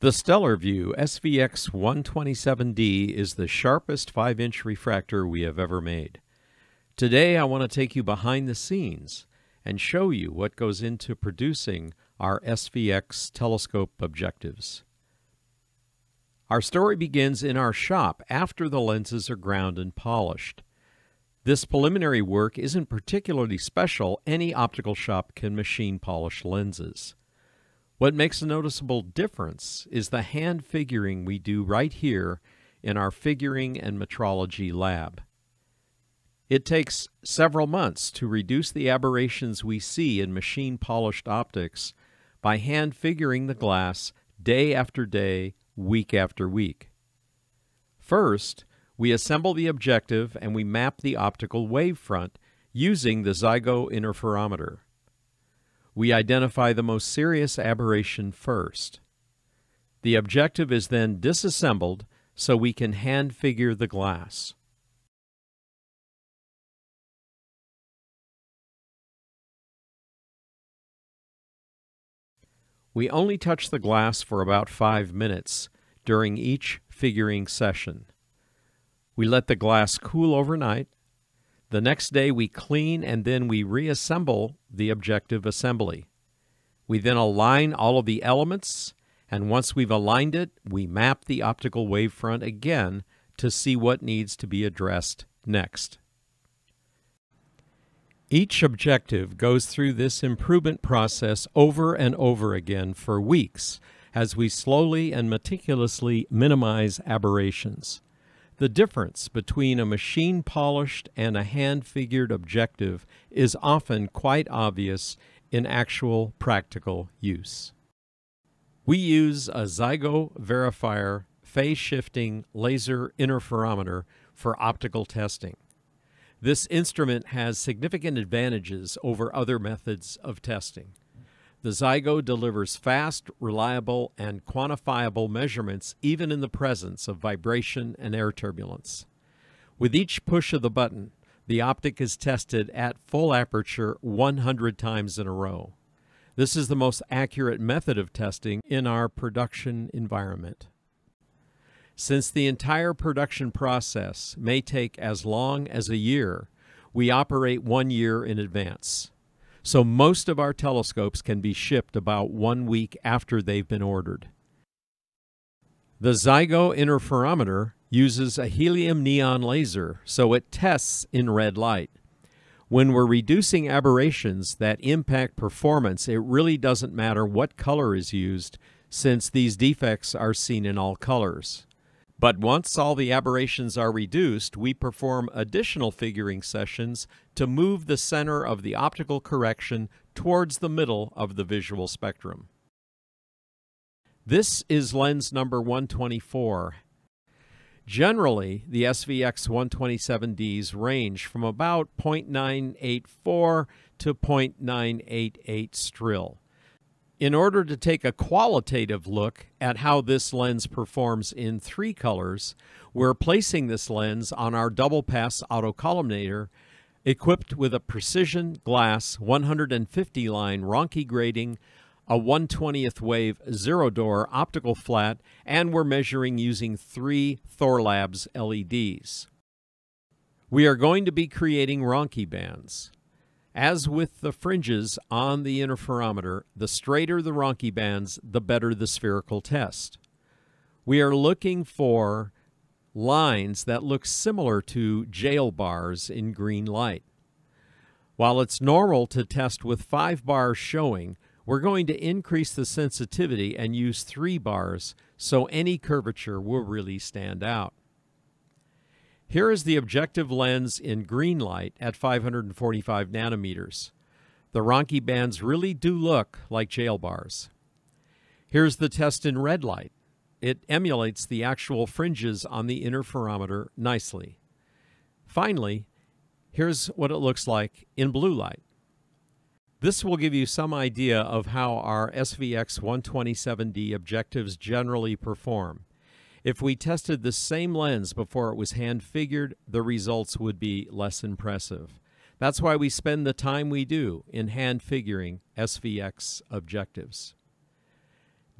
The Stellarvue SVX 127D is the sharpest 5 inch refractor we have ever made. Today I want to take you behind the scenes and show you what goes into producing our SVX telescope objectives. Our story begins in our shop after the lenses are ground and polished. This preliminary work isn't particularly special, any optical shop can machine polish lenses. What makes a noticeable difference is the hand figuring we do right here in our figuring and metrology lab. It takes several months to reduce the aberrations we see in machine polished optics by hand figuring the glass day after day, week after week. First, we assemble the objective and we map the optical wavefront using the Zygo interferometer we identify the most serious aberration first. The objective is then disassembled so we can hand figure the glass. We only touch the glass for about five minutes during each figuring session. We let the glass cool overnight the next day we clean and then we reassemble the objective assembly. We then align all of the elements and once we've aligned it, we map the optical wavefront again to see what needs to be addressed next. Each objective goes through this improvement process over and over again for weeks as we slowly and meticulously minimize aberrations. The difference between a machine polished and a hand figured objective is often quite obvious in actual practical use. We use a Zygo Verifier phase shifting laser interferometer for optical testing. This instrument has significant advantages over other methods of testing. The Zygo delivers fast, reliable, and quantifiable measurements even in the presence of vibration and air turbulence. With each push of the button, the optic is tested at full aperture 100 times in a row. This is the most accurate method of testing in our production environment. Since the entire production process may take as long as a year, we operate one year in advance. So most of our telescopes can be shipped about one week after they've been ordered. The Zygo interferometer uses a helium neon laser, so it tests in red light. When we're reducing aberrations that impact performance, it really doesn't matter what color is used, since these defects are seen in all colors. But once all the aberrations are reduced, we perform additional figuring sessions to move the center of the optical correction towards the middle of the visual spectrum. This is lens number 124. Generally, the SVX 127Ds range from about 0.984 to 0.988 Strehl. In order to take a qualitative look at how this lens performs in three colors, we're placing this lens on our double pass autocollimator equipped with a precision glass 150 line Ronchi grating, a 120th wave Zerodur optical flat, and we're measuring using three Thorlabs LEDs. We are going to be creating Ronchi bands. As with the fringes on the interferometer, the straighter the Ronchi bands, the better the spherical test. We are looking for lines that look similar to jail bars in green light. While it's normal to test with five bars showing, we're going to increase the sensitivity and use three bars so any curvature will really stand out. Here is the objective lens in green light at 545 nanometers. The Ronchi bands really do look like jail bars. Here's the test in red light. It emulates the actual fringes on the interferometer nicely. Finally, here's what it looks like in blue light. This will give you some idea of how our SVX 127D objectives generally perform. If we tested the same lens before it was hand figured, the results would be less impressive. That's why we spend the time we do in hand figuring SVX objectives.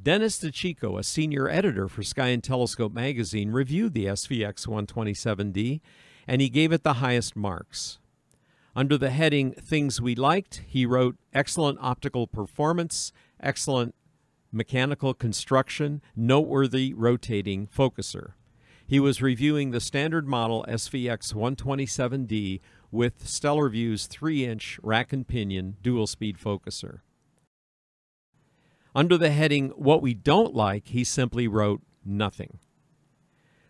Dennis di Cicco, a senior editor for Sky and Telescope magazine, reviewed the SVX 127D and he gave it the highest marks. Under the heading Things We Liked, he wrote Excellent optical performance, excellent mechanical construction, noteworthy rotating focuser. He was reviewing the standard model SVX 127D with Stellarvue's 3 inch rack and pinion dual speed focuser. Under the heading What We Don't Like, he simply wrote nothing.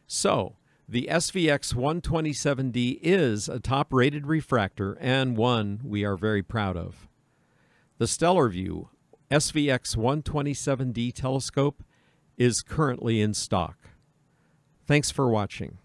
So, the SVX 127D is a top rated refractor and one we are very proud of. The Stellarvue SVX 127D telescope is currently in stock. Thanks for watching.